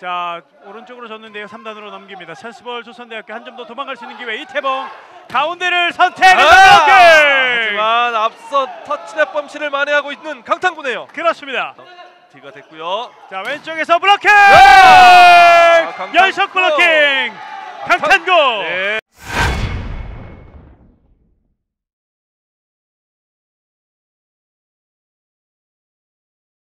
자 오른쪽으로 줬는데요. 3단으로 넘깁니다. 찬스볼 조선대학교 한 점 더 도망갈 수 있는 기회. 이태봉 가운데를 선택했습니다 아! 하지만 앞서 터치넷 범실을 만회하고 있는 강탄구네요. 그렇습니다. 뒤가 됐고요. 자 왼쪽에서 블로킹! 네! 아, 강탄구. 연속 블로킹! 강탄구 네.